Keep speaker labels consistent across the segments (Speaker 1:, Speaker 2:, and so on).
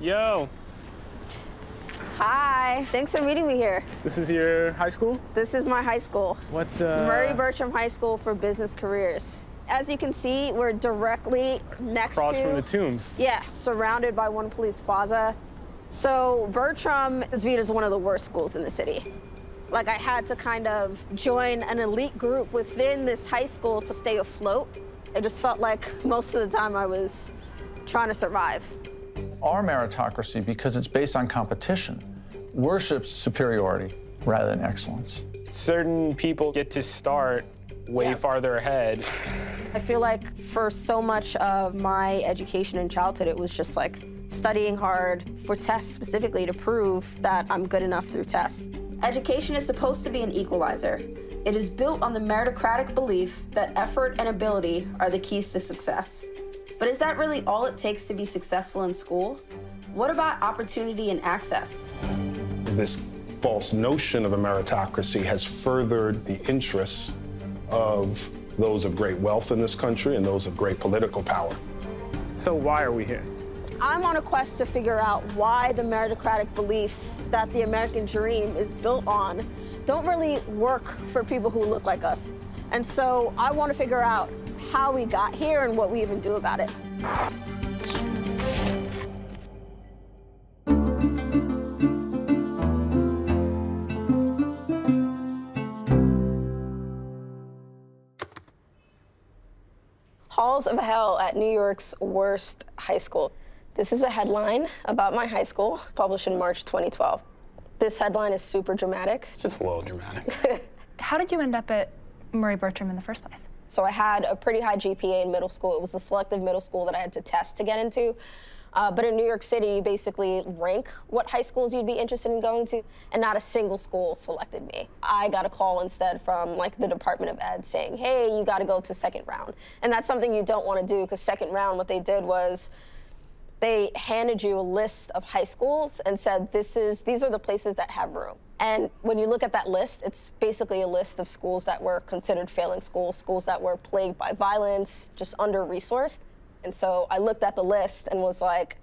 Speaker 1: Yo,
Speaker 2: Hi, thanks for meeting me here.
Speaker 1: this is your high school?
Speaker 2: This is my high school,
Speaker 1: What, uh...
Speaker 2: Murry Bergtraum High School for Business Careers. As you can see, we're directly next
Speaker 1: Across
Speaker 2: to
Speaker 1: from the tombs.
Speaker 2: Yeah, surrounded by One Police Plaza. So Bergtraum is viewed as one of the worst schools in the city. Like I had to kind of join an elite group within this high school to stay afloat. It just felt like most of the time I was trying to survive.
Speaker 3: Our meritocracy, because it's based on competition, worships superiority rather than excellence.
Speaker 1: Certain people get to start way
Speaker 2: Yeah.
Speaker 1: farther ahead.
Speaker 2: I feel like for so much of my education in childhood, it was just like studying hard for tests specifically to prove that I'm good enough through tests. Education is supposed to be an equalizer. It is built on the meritocratic belief that effort and ability are the keys to success. But is that really all it takes to be successful in school? What about opportunity and access?
Speaker 4: This false notion of a meritocracy has furthered the interests of those of great wealth in this country and those of great political power.
Speaker 1: So why are we here?
Speaker 2: I'm on a quest to figure out why the meritocratic beliefs that the American dream is built on don't really work for people who look like us. And so I want to figure out how we got here and what we even do about it. Halls of Hell at New York's worst high school. This is a headline about my high school, published in March 2012. This headline is super dramatic.
Speaker 1: Just a little dramatic.
Speaker 5: How did you end up at Murry Bergtraum in the first place?
Speaker 2: So I had a pretty high GPA in middle school. It was the selective middle school that I had to test to get into. Uh, but in New York City, you basically rank what high schools you'd be interested in going to, and not a single school selected me. I got a call instead from like the Department of Ed saying, "Hey, you got to go to second round," and that's something you don't want to do because second round, what they did was they handed you a list of high schools and said this is these are the places that have room and when you look at that list it's basically a list of schools that were considered failing schools schools that were plagued by violence just under resourced and so i looked at the list and was like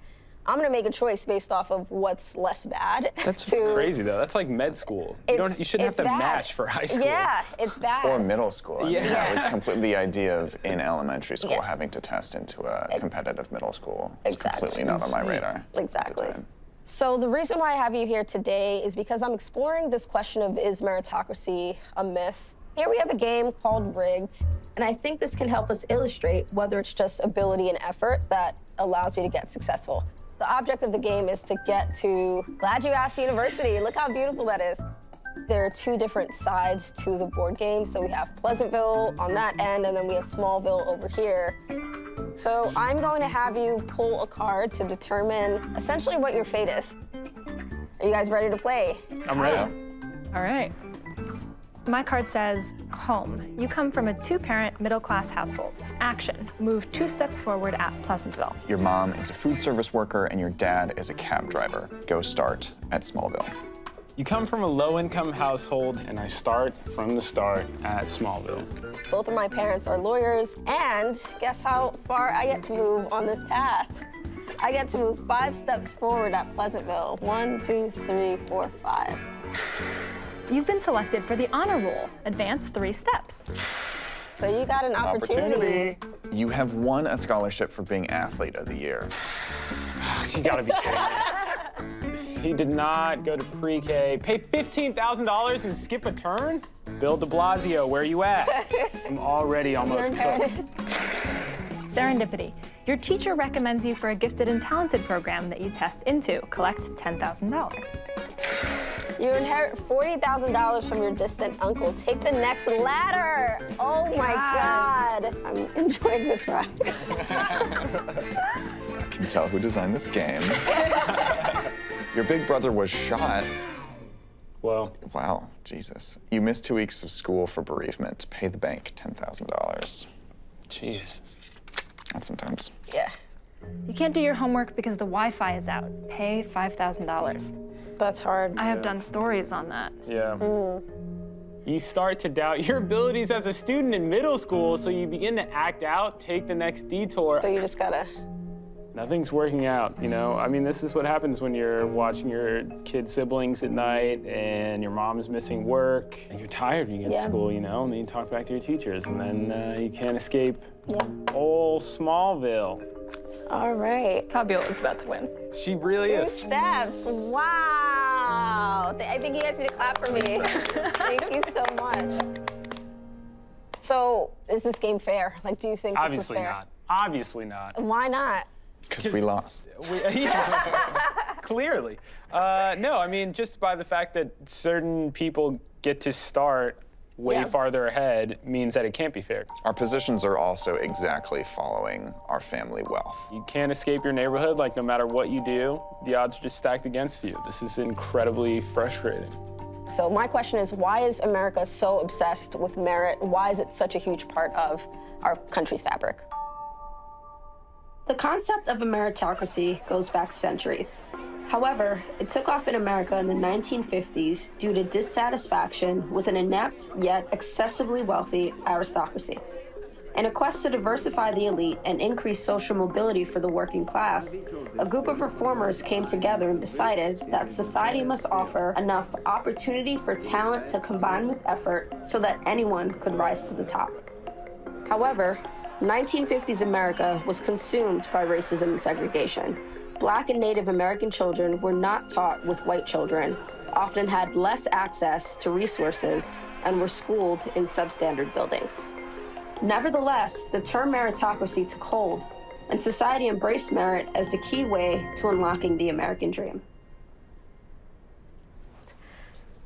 Speaker 2: i'm going to make a choice based off of what's less bad
Speaker 1: That's just crazy, though. That's like med school. You, don't, you shouldn't have to
Speaker 2: bad.
Speaker 1: match for high school.
Speaker 2: yeah it's bad
Speaker 6: Or middle school. I mean,
Speaker 1: Yeah.
Speaker 6: that was completely the idea of in elementary school
Speaker 2: Yeah.
Speaker 6: having to test into a competitive middle school. was
Speaker 2: Exactly.
Speaker 6: completely not on my
Speaker 1: mm-hmm.
Speaker 6: radar. at the
Speaker 2: Exactly. So the reason why I have you here today is because I'm exploring this question of is meritocracy a myth? Here we have a game called Rigged, and I think this can help us illustrate whether it's just ability and effort that allows you to get successful. The object of the game is to get to Glad You Asked University. Look how beautiful that is. There are two different sides to the board game. So we have Pleasantville on that end, and then we have Smallville over here. So I'm going to have you pull a card to determine essentially what your fate is. Are you guys ready to play?
Speaker 1: I'm ready.
Speaker 5: All right. My card says home. You come from a two parent middle class household. Action. Move two steps forward at Pleasantville.
Speaker 6: Your mom is a food service worker and your dad is a cab driver. Go start at Smallville.
Speaker 1: You come from a low-income household, and I start from the start at Smallville.
Speaker 2: Both of my parents are lawyers, and guess how far I get to move on this path? I get to move five steps forward at Pleasantville. One, two, three, four, five.
Speaker 5: You've been selected for the honor roll. Advance three steps.
Speaker 2: So you got an opportunity.
Speaker 6: You have won a scholarship for being athlete of the year.
Speaker 1: You gotta be kidding me. He did not go to pre-K, pay $15,000 and skip a turn? Bill de Blasio, where are you at? I'm already almost
Speaker 2: You're
Speaker 1: cooked.
Speaker 5: Serendipity. Your teacher recommends you for a gifted and talented program that you test into. Collect $10,000.
Speaker 2: You inherit $40,000 from your distant uncle. Take the next ladder. Oh my God. I'm enjoying this ride.
Speaker 6: I can tell who designed this game. Your big brother was shot.
Speaker 1: Well,
Speaker 6: Wow, Jesus. You missed two weeks of school for bereavement. Pay the bank $10,000.
Speaker 1: jeez.
Speaker 6: That's intense.
Speaker 2: yeah,
Speaker 5: You can't do your homework because the Wi Fi is out. Pay $5,000.
Speaker 2: that's hard.
Speaker 5: I have done stories on that.
Speaker 1: Yeah. Mm. You start to doubt your abilities as a student in middle school, so you begin to act out, take the next detour.
Speaker 2: So you just gotta
Speaker 1: Nothing's working out, you know? I mean, this is what happens when you're watching your kid siblings at night and your mom's missing work and you're tired when you get
Speaker 2: Yeah.
Speaker 1: to school, you know? And then you talk back to your teachers and then uh, you can't escape
Speaker 2: Yeah.
Speaker 1: old Smallville.
Speaker 2: All right.
Speaker 5: Fabiola is about to win.
Speaker 1: She really
Speaker 2: Two
Speaker 1: is.
Speaker 2: steps. Wow. I think you guys need to clap for me. Thank you so much. So, is this game fair? Like, do you think
Speaker 1: Obviously
Speaker 2: this was fair?
Speaker 1: Obviously not. Obviously not.
Speaker 2: Why not?
Speaker 6: Because we lost.
Speaker 1: We, yeah, clearly. Uh, no, I mean, just by the fact that certain people get to start way
Speaker 2: Yeah.
Speaker 1: farther ahead means that it can't be fair.
Speaker 6: Our positions are also exactly following our family wealth.
Speaker 1: You can't escape your neighborhood, like, no matter what you do, the odds are just stacked against you. This is incredibly frustrating.
Speaker 2: So, my question is why is America so obsessed with merit? Why is it such a huge part of our country's fabric? The concept of a meritocracy goes back centuries. However, it took off in America in the 1950s due to dissatisfaction with an inept yet excessively wealthy aristocracy. In a quest to diversify the elite and increase social mobility for the working class, a group of reformers came together and decided that society must offer enough opportunity for talent to combine with effort so that anyone could rise to the top. However, 1950s America was consumed by racism and segregation. Black and Native American children were not taught with white children, often had less access to resources, and were schooled in substandard buildings. Nevertheless, the term meritocracy took hold, and society embraced merit as the key way to unlocking the American dream.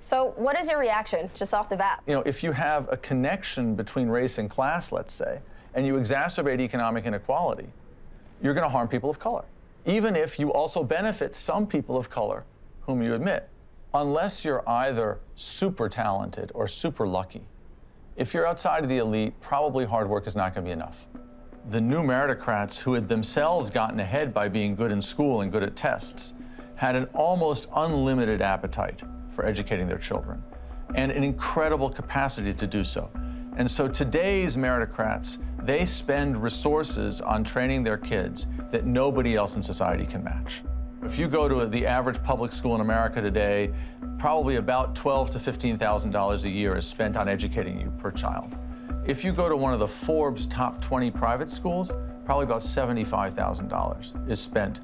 Speaker 2: So, what is your reaction just off the bat?
Speaker 3: You know, if you have a connection between race and class, let's say, and you exacerbate economic inequality, you're going to harm people of color, even if you also benefit some people of color whom you admit, unless you're either super talented or super lucky. If you're outside of the elite, probably hard work is not going to be enough. The new meritocrats who had themselves gotten ahead by being good in school and good at tests had an almost unlimited appetite for educating their children and an incredible capacity to do so. And so today's meritocrats, they spend resources on training their kids that nobody else in society can match. If you go to the average public school in America today, probably about twelve to fifteen thousand dollars a year is spent on educating you per child. If you go to one of the Forbes top 20 private schools, probably about $75,000 is spent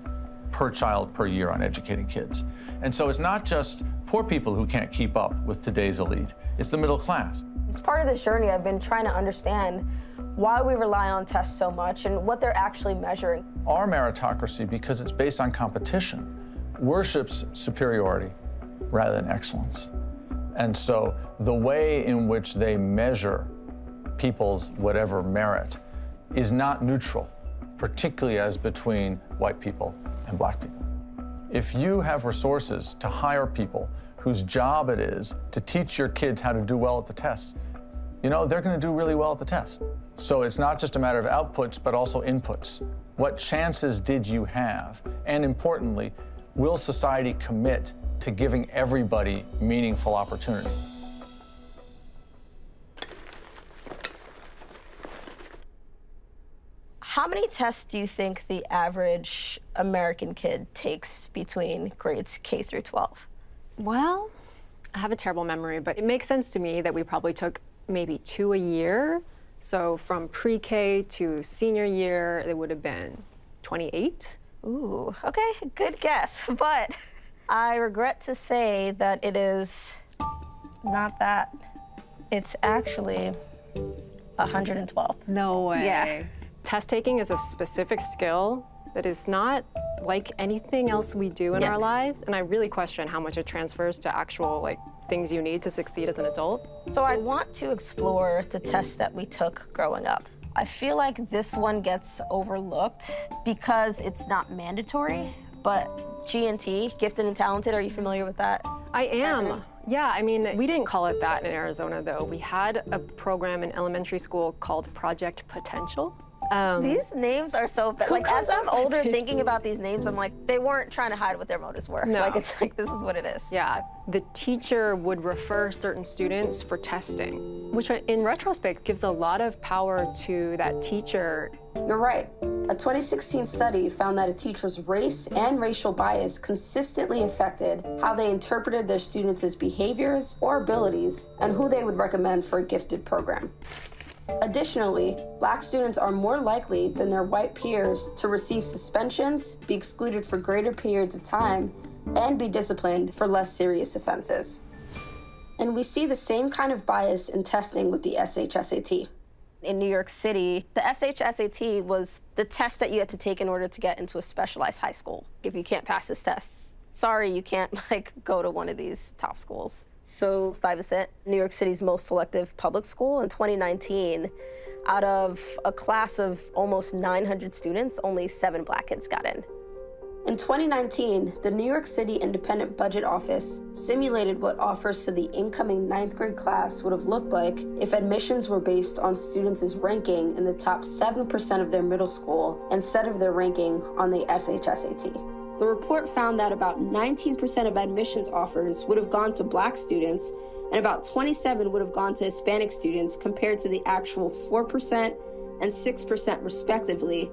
Speaker 3: per child per year on educating kids. And so it's not just poor people who can't keep up with today's elite, it's the middle class.
Speaker 2: As part of this journey, I've been trying to understand why we rely on tests so much and what they're actually measuring.
Speaker 3: Our meritocracy, because it's based on competition, worships superiority rather than excellence. And so the way in which they measure people's whatever merit is not neutral, particularly as between white people and black people. If you have resources to hire people whose job it is to teach your kids how to do well at the tests, you know, they're going to do really well at the test. So it's not just a matter of outputs, but also inputs. What chances did you have? And importantly, will society commit to giving everybody meaningful opportunity?
Speaker 2: How many tests do you think the average American kid takes between grades K through 12?
Speaker 7: Well, I have a terrible memory, but it makes sense to me that we probably took maybe two a year. So from pre K to senior year, it would have been 28.
Speaker 2: Ooh, okay, good guess. But I regret to say that it is not that. It's actually 112.
Speaker 7: No way.
Speaker 2: Yeah.
Speaker 7: Test taking is a specific skill that is not like anything else we do in
Speaker 2: Yeah.
Speaker 7: our lives, and I really question how much it transfers to actual like things you need to succeed as an adult.
Speaker 2: So I want to explore the tests that we took growing up. I feel like this one gets overlooked because it's not mandatory, but G&T, gifted and talented, are you familiar with that?
Speaker 7: I am.
Speaker 2: Acronym?
Speaker 7: Yeah, I mean, we didn't call it that in Arizona, though. We had a program in elementary school called Project Potential. Um,
Speaker 2: These names are so bad. Like as I'm older, thinking about these names, I'm like, they weren't trying to hide what their motives were.
Speaker 7: No.
Speaker 2: Like it's like this is what it is.
Speaker 7: Yeah, the teacher would refer certain students for testing, which uh, in retrospect gives a lot of power to that teacher.
Speaker 8: You're right. A 2016 study found that a teacher's race and racial bias consistently affected how they interpreted their students' behaviors or abilities and who they would recommend for a gifted program. Additionally, black students are more likely than their white peers to receive suspensions, be excluded for greater periods of time, and be disciplined for less serious offenses. And we see the same kind of bias in testing with the SHSAT.
Speaker 2: In New York City, the SHSAT was the test that you had to take in order to get into a specialized high school. If you can't pass this test, sorry, you can't like go to one of these top schools. So Stuyvesant, New York City's most selective public school in 2019, out of a class of almost 900 students, only seven black kids got in.
Speaker 8: In 2019, the New York City Independent Budget Office simulated what offers to the incoming ninth grade class would have looked like if admissions were based on students' ranking in the top 7% of their middle school instead of their ranking on the SHSAT. The report found that about 19% of admissions offers would have gone to black students and about 27 would have gone to Hispanic students compared to the actual 4% and 6% respectively.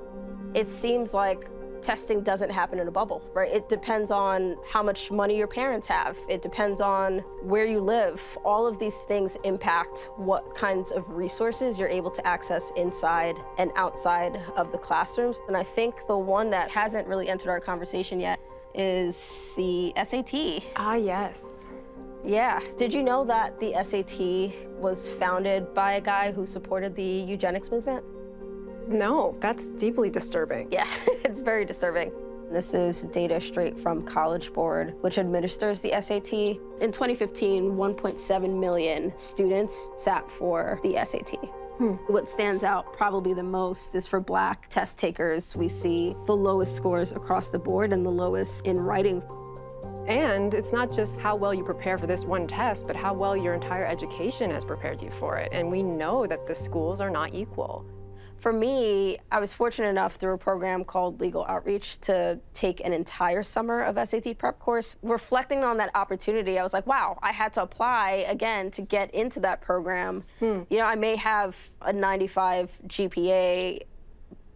Speaker 2: It seems like testing doesn't happen in a bubble, right? It depends on how much money your parents have. It depends on where you live. All of these things impact what kinds of resources you're able to access inside and outside of the classrooms. And I think the one that hasn't really entered our conversation yet is the SAT.
Speaker 7: Ah, yes.
Speaker 2: Yeah. Did you know that the SAT was founded by a guy who supported the eugenics movement?
Speaker 7: No, that's deeply disturbing.
Speaker 2: Yeah, it's very disturbing. This is data straight from College Board, which administers the SAT. In 2015, 1.7 million students sat for the SAT. Hmm. What stands out probably the most is for black test takers, we see the lowest scores across the board and the lowest in writing.
Speaker 7: And it's not just how well you prepare for this one test, but how well your entire education has prepared you for it. And we know that the schools are not equal.
Speaker 2: For me, I was fortunate enough through a program called Legal Outreach to take an entire summer of SAT prep course. Reflecting on that opportunity, I was like, wow, I had to apply again to get into that program. Hmm. You know, I may have a 95 GPA,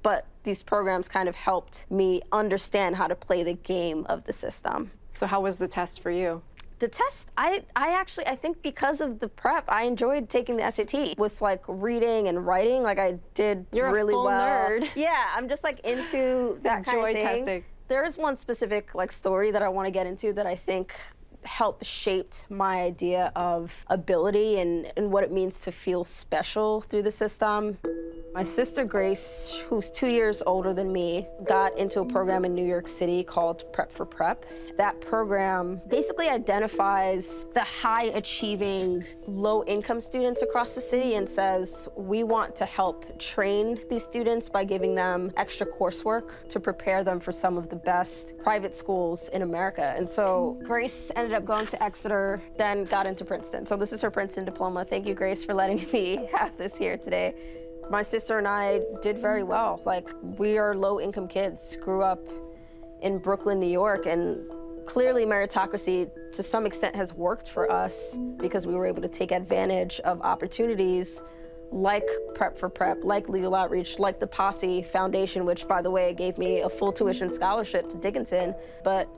Speaker 2: but these programs kind of helped me understand how to play the game of the system.
Speaker 7: So how was the test for you?
Speaker 2: The test, I, I actually, I think because of the prep, I enjoyed taking the SAT with like reading and writing. Like I did
Speaker 7: You're a
Speaker 2: really
Speaker 7: full
Speaker 2: well.
Speaker 7: nerd.
Speaker 2: Yeah, I'm just like into that kind
Speaker 7: Enjoy
Speaker 2: of thing.
Speaker 7: testing.
Speaker 2: There is one specific like story that I want to get into that I think helped shaped my idea of ability and, and what it means to feel special through the system. My sister Grace, who's two years older than me, got into a program in New York City called Prep for Prep. That program basically identifies the high achieving, low income students across the city and says, we want to help train these students by giving them extra coursework to prepare them for some of the best private schools in America. And so Grace ended up going to Exeter, then got into Princeton. So this is her Princeton diploma. Thank you, Grace, for letting me have this here today. My sister and I did very well. Like, we are low income kids, grew up in Brooklyn, New York, and clearly meritocracy to some extent has worked for us because we were able to take advantage of opportunities like Prep for Prep, like Legal Outreach, like the Posse Foundation, which, by the way, gave me a full tuition scholarship to Dickinson. But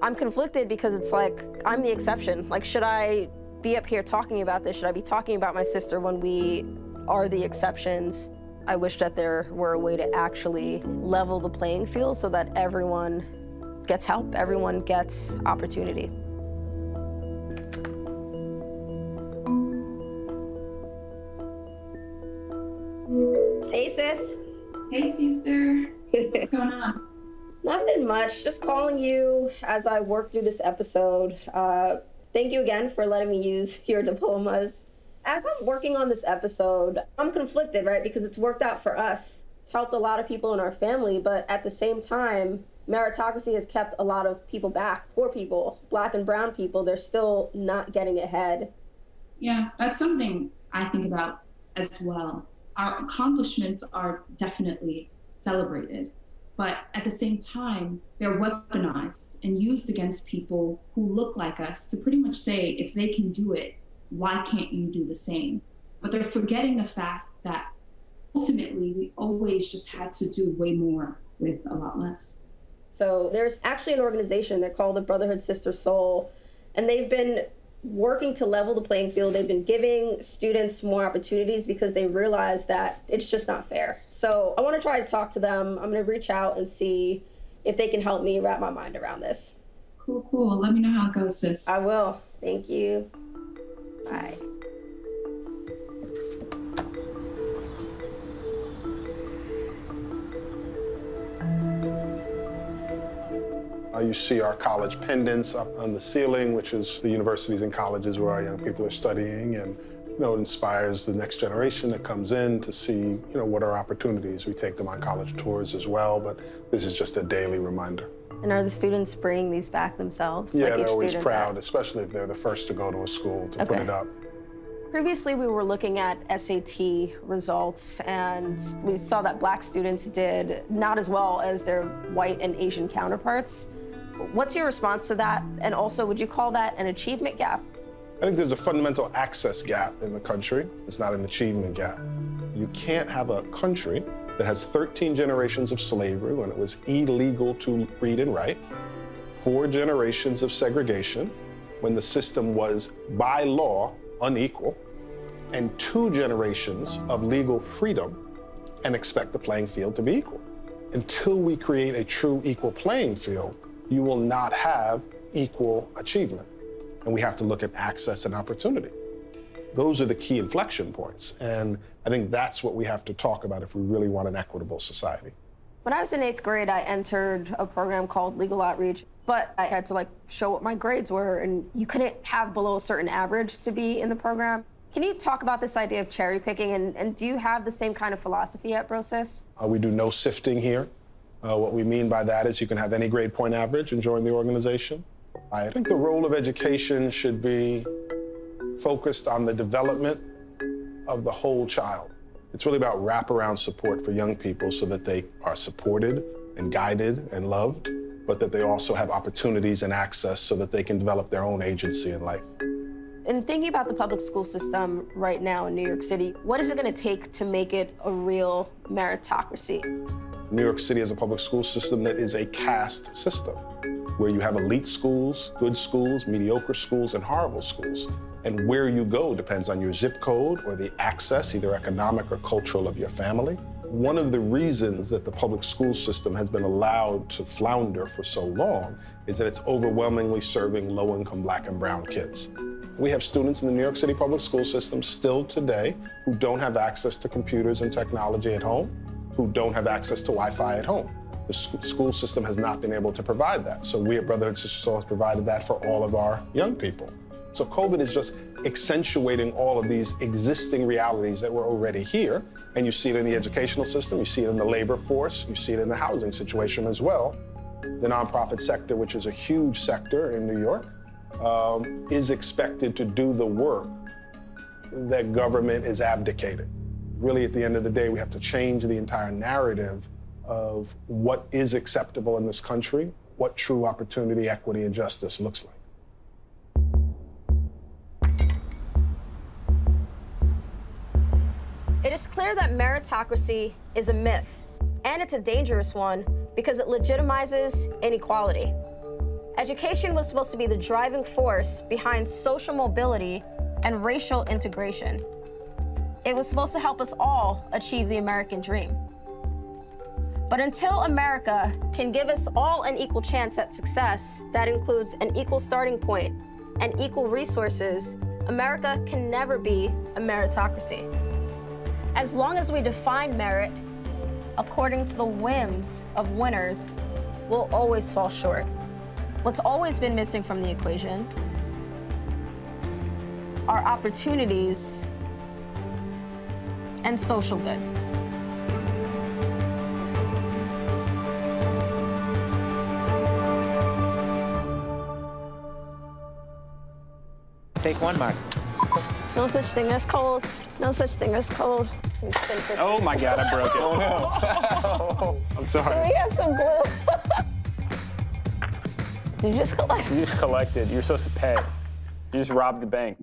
Speaker 2: I'm conflicted because it's like, I'm the exception. Like, should I be up here talking about this? Should I be talking about my sister when we are the exceptions? I wish that there were a way to actually level the playing field so that everyone gets help, everyone gets opportunity. Hey, sis.
Speaker 9: Hey, sister. What's going on?
Speaker 2: Nothing much. Just calling you as I work through this episode. Uh, thank you again for letting me use your diplomas. As I'm working on this episode, I'm conflicted, right? Because it's worked out for us. It's helped a lot of people in our family, but at the same time, meritocracy has kept a lot of people back. Poor people, black and brown people, they're still not getting ahead.
Speaker 9: Yeah, that's something I think about as well. our accomplishments are definitely celebrated, but at the same time, they're weaponized and used against people who look like us to pretty much say, if they can do it, why can't you do the same? But they're forgetting the fact that ultimately we always just had to do way more with a lot less.
Speaker 2: So there's actually an organization, they're called the Brotherhood Sister Sol, and they've been working to level the playing field. They've been giving students more opportunities because they realize that it's just not fair. So I want to try to talk to them. I'm going to reach out and see if they can help me wrap my mind around this.
Speaker 9: Cool, cool. Let me know how it goes, sis.
Speaker 2: I will. Thank you. Bye.
Speaker 4: Uh, you see our college pendants up on the ceiling, which is the universities and colleges where our young people are studying. And, you know, it inspires the next generation that comes in to see, you know, what are opportunities. We take them on college tours as well, but this is just a daily reminder.
Speaker 2: And are the students bringing these back themselves?
Speaker 4: Yeah,
Speaker 2: like
Speaker 4: they're always proud,
Speaker 2: that-
Speaker 4: especially if they're the first to go to a school to put it up.
Speaker 2: Previously, we were looking at SAT results, and we saw that black students did not as well as their white and Asian counterparts. What's your response to that? And also, would you call that an achievement gap?
Speaker 4: I think there's a fundamental access gap in the country. It's not an achievement gap. You can't have a country that has 13 generations of slavery when it was illegal to read and write, four generations of segregation when the system was by law unequal, and two generations of legal freedom and expect the playing field to be equal. Until we create a true equal playing field, you will not have equal achievement. And we have to look at access and opportunity. Those are the key inflection points. And I think that's what we have to talk about if we really want an equitable society.
Speaker 2: When I was in eighth grade, I entered a program called Legal Outreach, but I had to like show what my grades were, and you couldn't have below a certain average to be in the program. Can you talk about this idea of cherry picking, and, and do you have the same kind of philosophy at BroSis?
Speaker 4: Uh, we do no sifting here. Uh, what we mean by that is you can have any grade point average and join the organization. I think the role of education should be focused on the development of the whole child. It's really about wraparound support for young people so that they are supported and guided and loved, but that they also have opportunities and access so that they can develop their own agency in life.
Speaker 2: In thinking about the public school system right now in New York City, what is it going to take to make it a real meritocracy?
Speaker 4: New York City has a public school system that is a caste system, where you have elite schools, good schools, mediocre schools, and horrible schools. And where you go depends on your zip code or the access, either economic or cultural, of your family. One of the reasons that the public school system has been allowed to flounder for so long is that it's overwhelmingly serving low-income black and brown kids. We have students in the New York City public school system still today who don't have access to computers and technology at home, who don't have access to Wi-Fi at home. The school system has not been able to provide that. So we at Brotherhood Sister Sol has provided that for all of our young people. So COVID is just accentuating all of these existing realities that were already here. And you see it in the educational system, you see it in the labor force, you see it in the housing situation as well. The nonprofit sector, which is a huge sector in New York, um, is expected to do the work that government is abdicating. Really, at the end of the day, we have to change the entire narrative of what is acceptable in this country, what true opportunity, equity, and justice looks like.
Speaker 2: It is clear that meritocracy is a myth, and it's a dangerous one because it legitimizes inequality. Education was supposed to be the driving force behind social mobility and racial integration. It was supposed to help us all achieve the American dream. But until America can give us all an equal chance at success, that includes an equal starting point and equal resources, America can never be a meritocracy. As long as we define merit according to the whims of winners, we'll always fall short. What's always been missing from the equation are opportunities and social good.
Speaker 10: Take one, Mark.
Speaker 2: No such thing as cold. No such thing as cold. And spin for
Speaker 1: Oh
Speaker 2: three.
Speaker 1: my God, I broke it.
Speaker 6: Oh,
Speaker 1: I'm
Speaker 2: Do
Speaker 1: sorry.
Speaker 2: we have some glue? Did you just collect?
Speaker 1: You just collected. You're supposed to pay. You just robbed the bank.